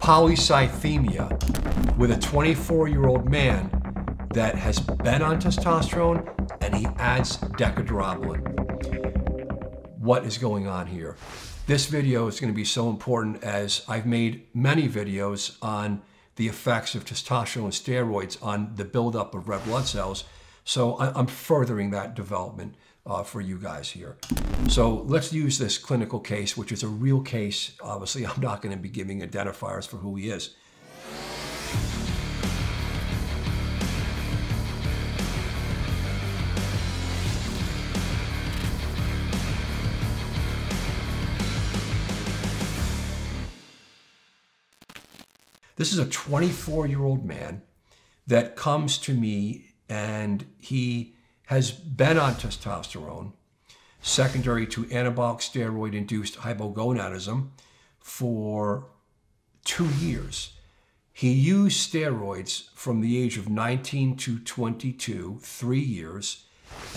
polycythemia with a 24 year old man that has been on testosterone and he adds Deca-Durabolin. What is going on here? This video is going to be so important as I've made many videos on the effects of testosterone and steroids on the buildup of red blood cells. So I'm furthering that development uh, for you guys here. So let's use this clinical case, which is a real case. Obviously, I'm not going to be giving identifiers for who he is. This is a 24 year old man that comes to me and he has been on testosterone secondary to anabolic steroid induced hypogonadism for two years. He used steroids from the age of 19 to 22, three years,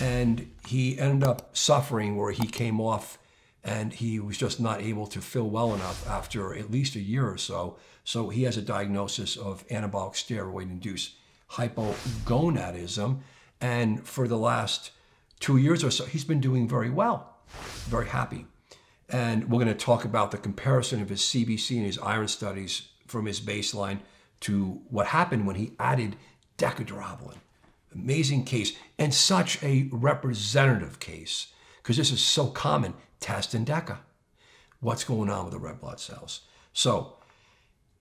and he ended up suffering where he came off and he was just not able to feel well enough after at least a year or so. So he has a diagnosis of anabolic steroid induced hypogonadism. And for the last two years or so, he's been doing very well, very happy. And we're going to talk about the comparison of his CBC and his iron studies from his baseline to what happened when he added Deca-Durabolin. Amazing case and such a representative case because this is so common. Test and DECA. What's going on with the red blood cells? So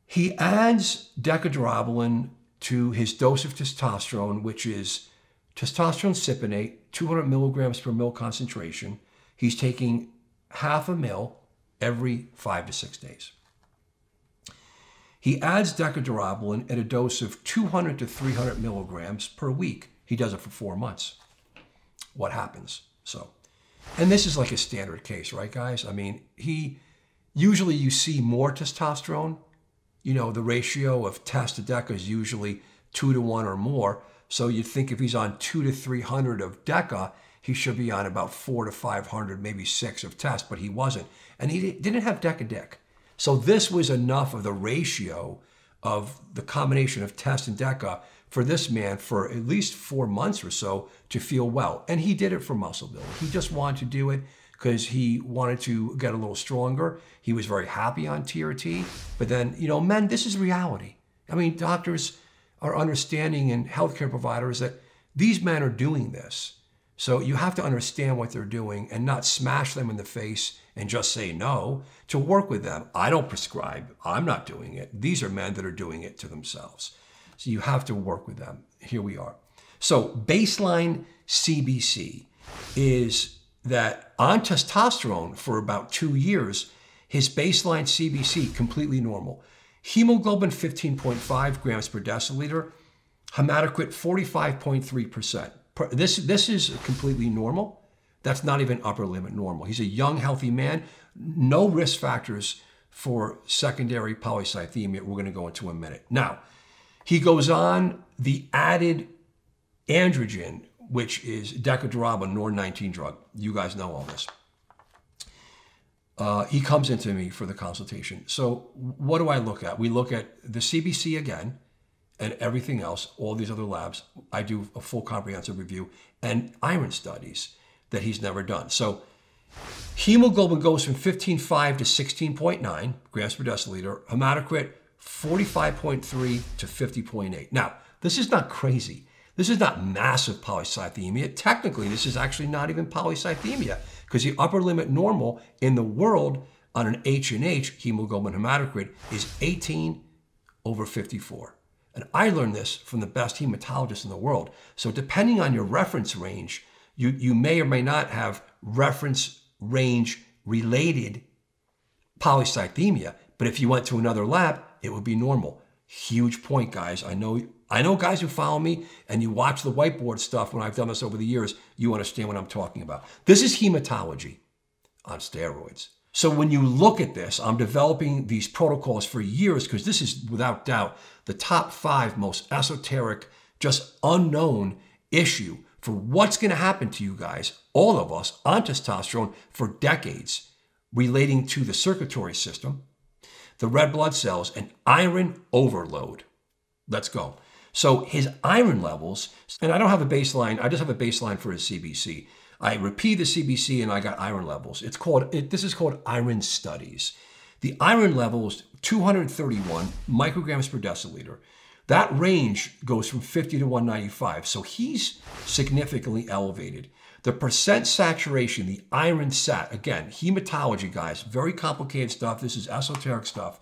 he adds Deca-Durabolin to his dose of testosterone, which is testosterone cypionate, 200 milligrams per mil concentration. He's taking half a mil every five to six days. He adds Deca-Durabolin at a dose of 200 to 300 milligrams per week. He does it for four months. What happens? So, and this is like a standard case, right, guys? I mean, he usually you see more testosterone. You know, the ratio of test to DECA is usually two to one or more. So you'd think if he's on two to 300 of DECA, he should be on about four to 500, maybe six of test, but he wasn't. And he didn't have DECA DEC. So this was enough of the ratio of the combination of test and DECA for this man for at least four months or so to feel well. And he did it for muscle building. He just wanted to do it because he wanted to get a little stronger. He was very happy on TRT. But then, you know, men, this is reality. I mean, doctors are understanding in healthcare providers that these men are doing this. So you have to understand what they're doing and not smash them in the face and just say no, to work with them. I don't prescribe, I'm not doing it. These are men that are doing it to themselves. So you have to work with them. Here we are. So baseline CBC is that on testosterone for about two years, his baseline CBC completely normal. Hemoglobin 15.5 grams per deciliter, hematocrit 45.3%. This, this is completely normal. That's not even upper limit normal. He's a young, healthy man. No risk factors for secondary polycythemia. We're going to go into a minute. Now, he goes on the added androgen, which is Deca-Durabolin, NOR19 drug. You guys know all this. Uh, he comes into me for the consultation. So what do I look at? We look at the CBC again and everything else, all these other labs. I do a full comprehensive review and iron studies that he's never done. So hemoglobin goes from 15.5 to 16.9 grams per deciliter. Hematocrit 45.3 to 50.8. Now, this is not crazy. This is not massive polycythemia. Technically, this is actually not even polycythemia because the upper limit normal in the world on an H&H hemoglobin hematocrit is 18 over 54. And I learned this from the best hematologist in the world. So depending on your reference range, you, you may or may not have reference range related polycythemia. But if you went to another lab, it would be normal. Huge point, guys. I know I know guys who follow me and you watch the whiteboard stuff when I've done this over the years, you understand what I'm talking about. This is hematology on steroids. So when you look at this, I'm developing these protocols for years because this is without doubt the top five most esoteric, just unknown issue for what's going to happen to you guys, all of us, on testosterone for decades relating to the circulatory system, the red blood cells, an iron overload. Let's go. So his iron levels, and I don't have a baseline, I just have a baseline for his CBC. I repeat the CBC and I got iron levels. It's called, it, this is called iron studies. The iron levels, 231 micrograms per deciliter. That range goes from 50 to 195. So he's significantly elevated. The percent saturation, the iron sat, again, hematology, guys, very complicated stuff. This is esoteric stuff.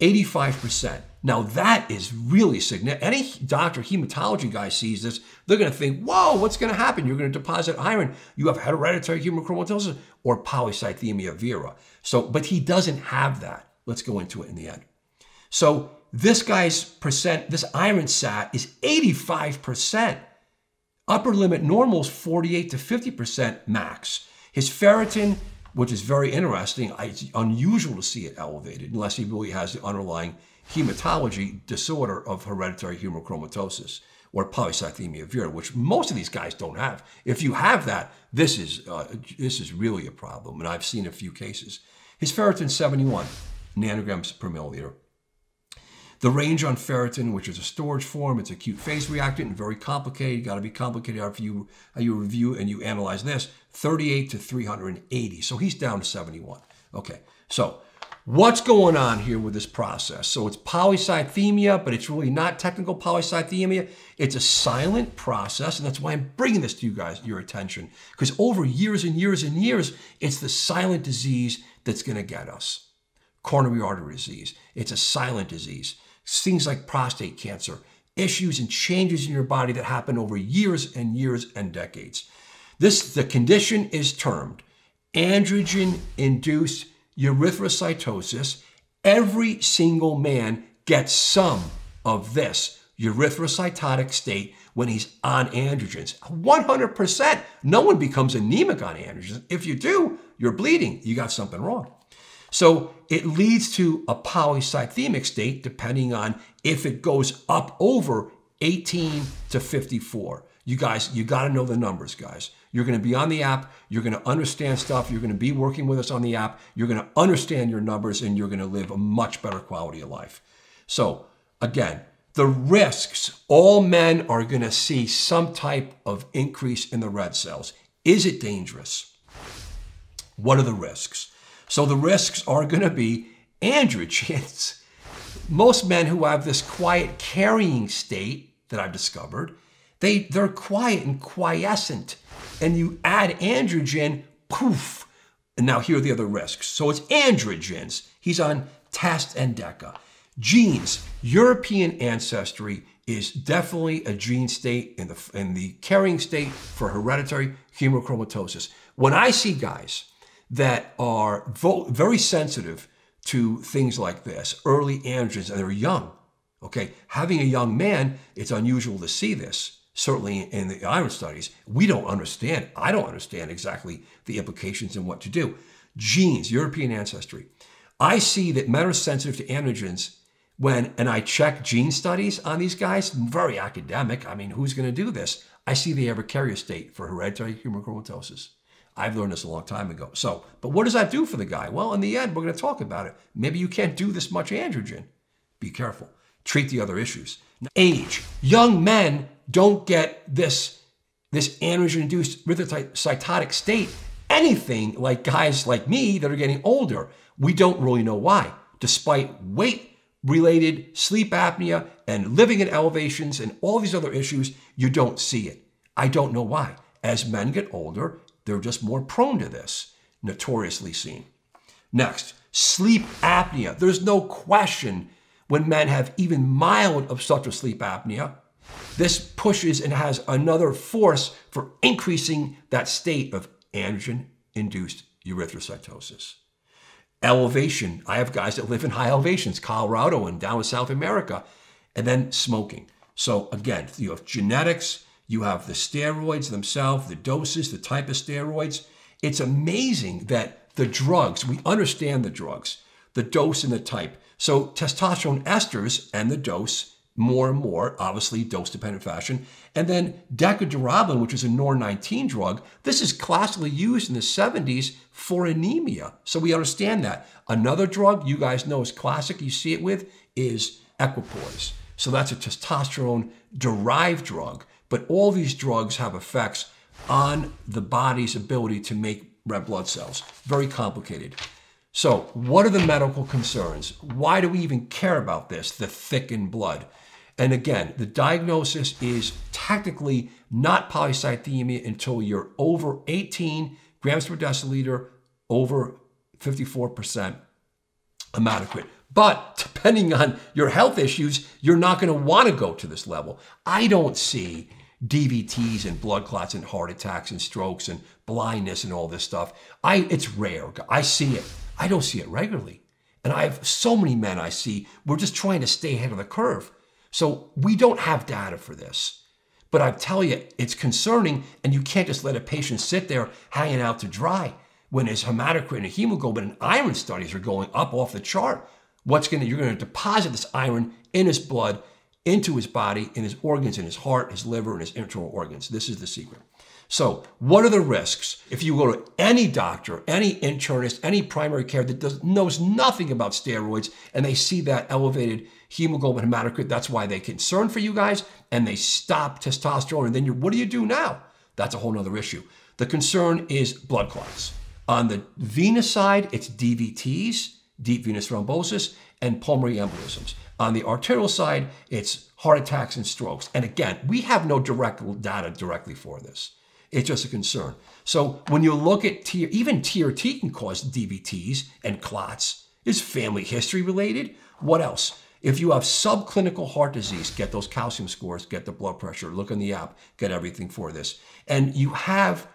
85%. Now that is really significant. Any doctor, hematology guy sees this, they're going to think, whoa, what's going to happen? You're going to deposit iron. You have hereditary hemochromatosis or polycythemia vera. So, but he doesn't have that. Let's go into it in the end. So this guy's percent, this iron sat is 85%. Upper limit normal is 48 to 50% max. His ferritin, which is very interesting, it's unusual to see it elevated unless he really has the underlying hematology disorder of hereditary hemochromatosis or polycythemia vera, which most of these guys don't have. If you have that, this is uh, this is really a problem, and I've seen a few cases. His ferritin 71 nanograms per milliliter. The range on ferritin, which is a storage form, it's a acute phase reactant and very complicated. Got to be complicated how you, how you review and you analyze this. 38 to 380. So he's down to 71. Okay, so what's going on here with this process? So it's polycythemia, but it's really not technical polycythemia. It's a silent process, and that's why I'm bringing this to you guys, your attention. Because over years and years and years, it's the silent disease that's going to get us. Coronary artery disease. It's a silent disease things like prostate cancer, issues and changes in your body that happen over years and years and decades. This the condition is termed androgen induced erythrocytosis. Every single man gets some of this erythrocytotic state when he's on androgens. 100%. No one becomes anemic on androgens. If you do, you're bleeding. You got something wrong. So it leads to a polycythemic state depending on if it goes up over 18 to 54. You guys, you got to know the numbers, guys. You're going to be on the app. You're going to understand stuff. You're going to be working with us on the app. You're going to understand your numbers and you're going to live a much better quality of life. So, again, the risks, all men are going to see some type of increase in the red cells. Is it dangerous? What are the risks? So the risks are going to be androgens. Most men who have this quiet carrying state that I've discovered, they, they're quiet and quiescent. And you add androgen, poof. And now here are the other risks. So it's androgens. He's on test and DECA. Genes, European ancestry is definitely a gene state in the, in the carrying state for hereditary hemochromatosis. When I see guys that are very sensitive to things like this, early androgens, and they're young. Okay, having a young man, it's unusual to see this. Certainly in the iron studies, we don't understand. I don't understand exactly the implications and what to do. Genes, European ancestry. I see that men are sensitive to androgens when, and I check gene studies on these guys, very academic. I mean, who's going to do this? I see they have a carrier state for hereditary hemochromatosis. I've learned this a long time ago. So, but what does that do for the guy? Well, in the end, we're going to talk about it. Maybe you can't do this much androgen. Be careful. Treat the other issues. Age. Young men don't get this, this androgen-induced erythrocytotic state anything like guys like me that are getting older. We don't really know why. Despite weight related sleep apnea and living in elevations and all these other issues, you don't see it. I don't know why. As men get older, they're just more prone to this, notoriously seen. Next, sleep apnea. There's no question when men have even mild obstructive sleep apnea, this pushes and has another force for increasing that state of androgen induced erythrocytosis. Elevation. I have guys that live in high elevations, Colorado and down in South America, and then smoking. So again, you have genetics, you have the steroids themselves, the doses, the type of steroids. It's amazing that the drugs, we understand the drugs, the dose and the type. So testosterone esters and the dose more and more, obviously dose dependent fashion. And then Deca-Durabolin, which is a NOR19 drug, this is classically used in the 70s for anemia. So we understand that. Another drug you guys know is classic, you see it with, is equipoise. So that's a testosterone derived drug. But all these drugs have effects on the body's ability to make red blood cells. Very complicated. So, what are the medical concerns? Why do we even care about this, the thickened blood? And again, the diagnosis is technically not polycythemia until you're over 18 grams per deciliter, over 54% hematocrit. But depending on your health issues, you're not going to want to go to this level. I don't see DVTs and blood clots and heart attacks and strokes and blindness and all this stuff. I it's rare. I see it. I don't see it regularly. And I have so many men I see, we're just trying to stay ahead of the curve. So we don't have data for this. But I tell you, it's concerning, and you can't just let a patient sit there hanging out to dry when his hematocrit and hemoglobin and iron studies are going up off the chart. What's to you're going to deposit this iron in his blood, into his body, in his organs, in his heart, his liver, and his internal organs. This is the secret. So, what are the risks? If you go to any doctor, any internist, any primary care that does, knows nothing about steroids, and they see that elevated hemoglobin hematocrit. That's why they concern for you guys and they stop testosterone. And then you, what do you do now? That's a whole nother issue. The concern is blood clots. On the venous side, it's DVTs, deep venous thrombosis, and pulmonary embolisms. On the arterial side, it's heart attacks and strokes. And again, we have no direct data directly for this. It's just a concern. So when you look at tier, even TRT can cause DVTs and clots. Is family history related? What else? If you have subclinical heart disease, get those calcium scores, get the blood pressure, look in the app, get everything for this. And you have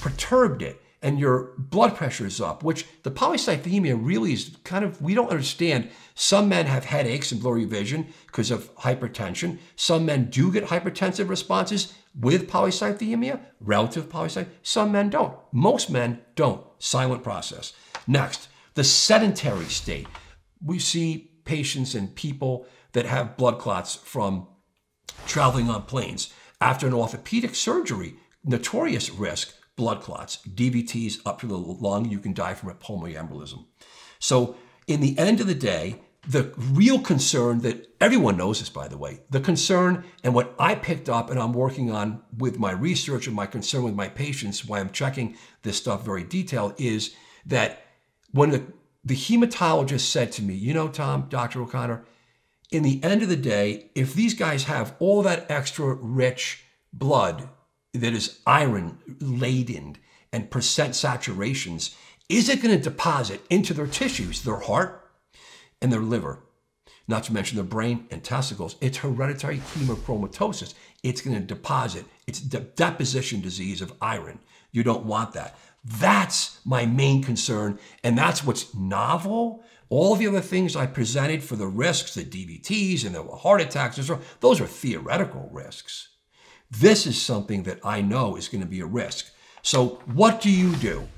perturbed it and your blood pressure is up, which the polycythemia really is kind of, we don't understand. Some men have headaches and blurry vision because of hypertension. Some men do get hypertensive responses with polycythemia, relative polycythemia. Some men don't. Most men don't. Silent process. Next, the sedentary state. We see patients and people that have blood clots from traveling on planes. After an orthopedic surgery, notorious risk, blood clots, DVTs up to the lung, you can die from a pulmonary embolism. So, in the end of the day, the real concern that everyone knows this, by the way, the concern and what I picked up and I'm working on with my research and my concern with my patients, why I'm checking this stuff very detailed, is that when the the hematologist said to me, You know, Tom, Dr. O'Connor, in the end of the day, if these guys have all that extra rich blood that is iron laden and percent saturations, is it going to deposit into their tissues, their heart and their liver? Not to mention their brain and testicles. It's hereditary hemochromatosis. It's going to deposit. It's de- deposition disease of iron. You don't want that. That's my main concern. And that's what's novel. All the other things I presented for the risks, the DVTs and the heart attacks, those are theoretical risks. This is something that I know is going to be a risk. So, what do you do?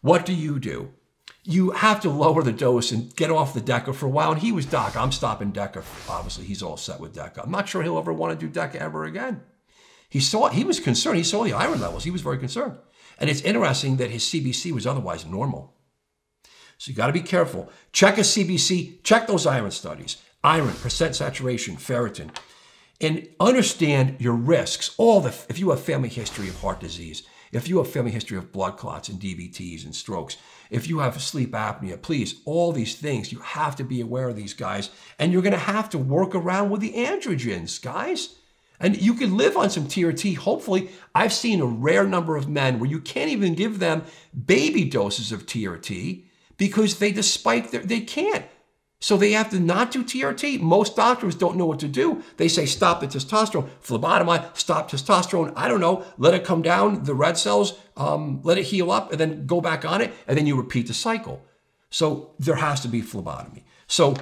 What do you do? You have to lower the dose and get off the DECA for a while. And he was Doc. I'm stopping DECA. Obviously, he's all set with DECA. I'm not sure he'll ever want to do DECA ever again. He saw he was concerned. He saw the iron levels. He was very concerned. And it's interesting that his CBC was otherwise normal. So you got to be careful. Check a CBC, check those iron studies. Iron, percent saturation, ferritin. And understand your risks. All the if you have family history of heart disease, if you have family history of blood clots and DVTs and strokes, if you have sleep apnea, please, all these things, you have to be aware of these guys. And you're going to have to work around with the androgens, guys. And you can live on some TRT. Hopefully, I've seen a rare number of men where you can't even give them baby doses of TRT because they despite their, they can't. So they have to not do TRT. Most doctors don't know what to do. They say stop the testosterone, phlebotomy, stop testosterone. I don't know. Let it come down, the red cells, um, let it heal up, and then go back on it, and then you repeat the cycle. So there has to be phlebotomy. So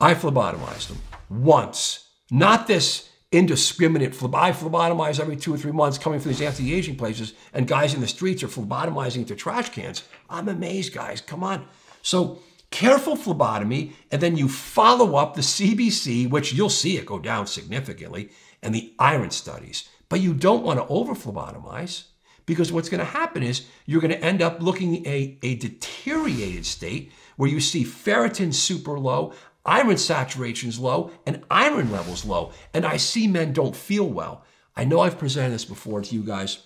I phlebotomized them once. Not this indiscriminate I phlebotomize every two or three months coming from these anti-aging places, and guys in the streets are phlebotomizing to trash cans. I'm amazed, guys. Come on. So careful phlebotomy, and then you follow up the CBC, which you'll see it go down significantly, and the iron studies. But you don't want to over phlebotomize because what's going to happen is you're going to end up looking a, a deteriorated state where you see ferritin super low, iron saturations low, and iron levels low. And I see men don't feel well. I know I've presented this before to you guys,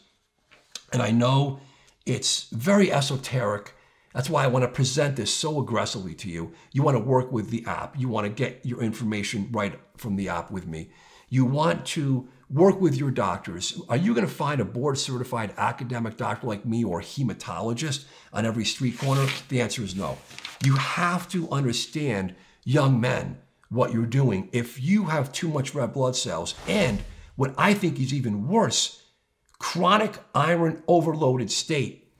and I know it's very esoteric. That's why I want to present this so aggressively to you. You want to work with the app. You want to get your information right from the app with me. You want to work with your doctors. Are you going to find a board certified academic doctor like me or hematologist on every street corner? The answer is no. You have to understand, young men, what you're doing. If you have too much red blood cells, and what I think is even worse, chronic iron overloaded state,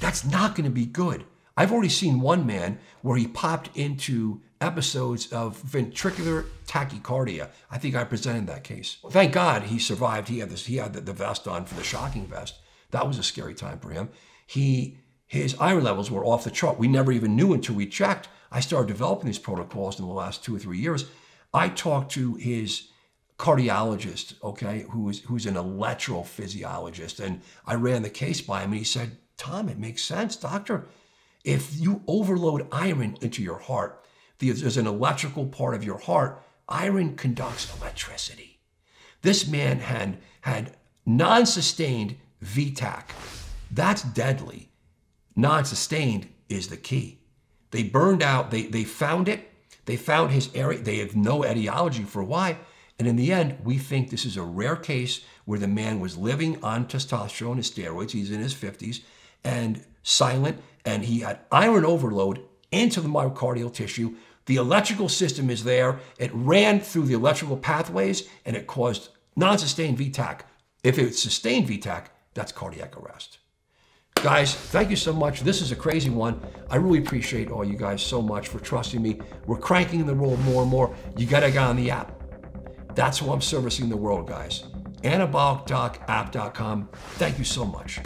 that's not going to be good. I've already seen one man where he popped into episodes of ventricular tachycardia. I think I presented that case. Thank God he survived. He had this. He had the, the vest on for the shocking vest. That was a scary time for him. He his iron levels were off the chart. We never even knew until we checked. I started developing these protocols in the last two or three years. I talked to his cardiologist, okay, who is who's an electrophysiologist, and I ran the case by him, and he said, "Tom, it makes sense, doctor. If you overload iron into your heart, there's an electrical part of your heart. Iron conducts electricity. This man had, had non sustained V-tach. That's deadly. Non sustained is the key. They burned out, they, they found it, they found his area, they have no etiology for why. And in the end, we think this is a rare case where the man was living on testosterone and steroids, he's in his 50s, and silent, and he had iron overload into the myocardial tissue. The electrical system is there. It ran through the electrical pathways and it caused non sustained V-tach. If it's sustained V-tach, that's cardiac arrest. Guys, thank you so much. This is a crazy one. I really appreciate all you guys so much for trusting me. We're cranking the world more and more. You got to get on the app. That's who I'm servicing the world, guys. Anabolic.app.com. Thank you so much.